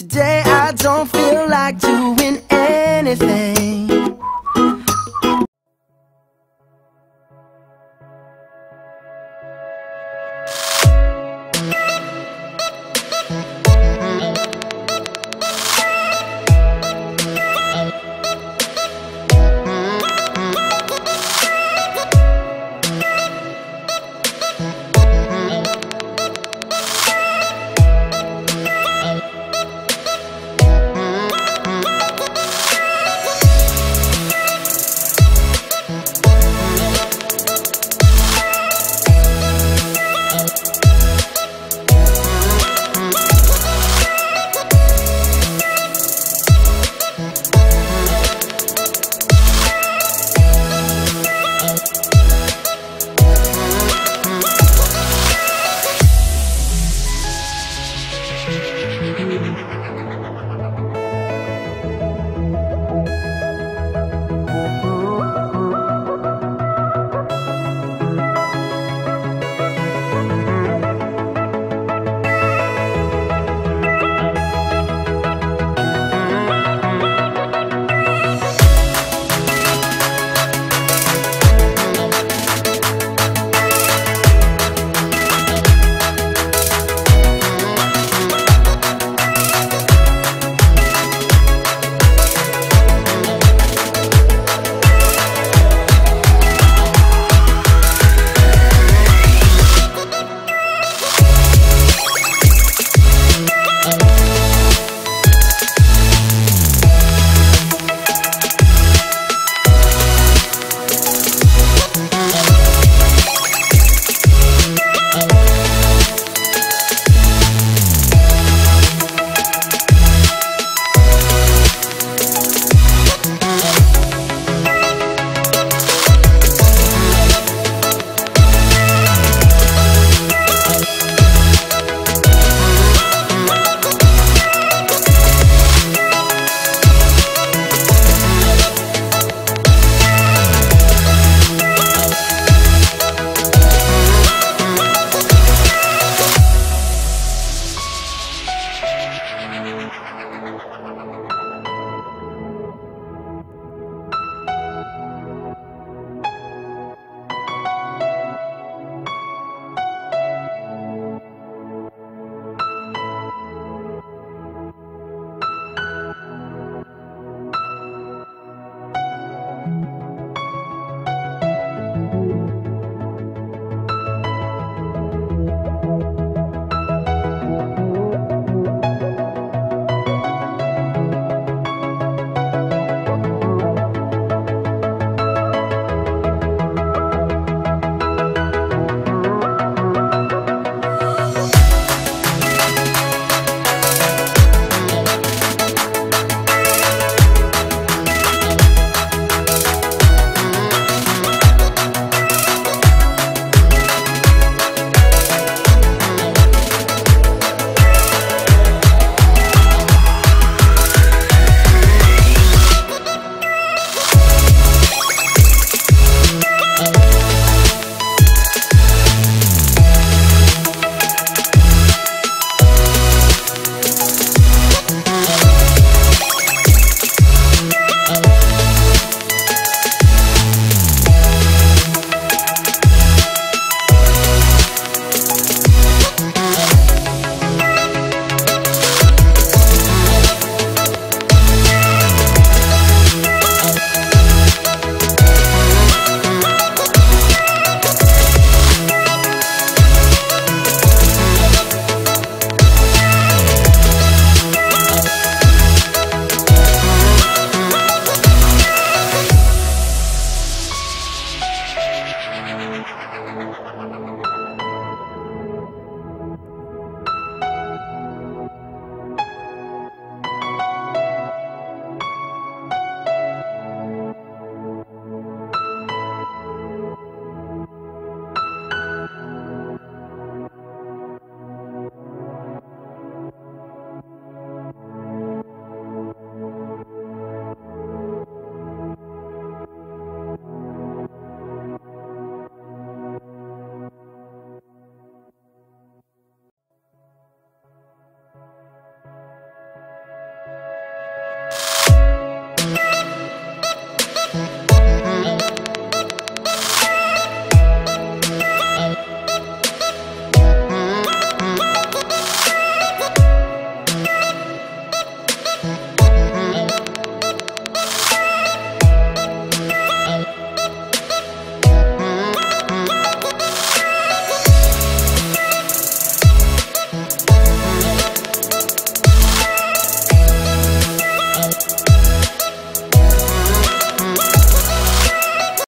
Today I don't feel like doing anything.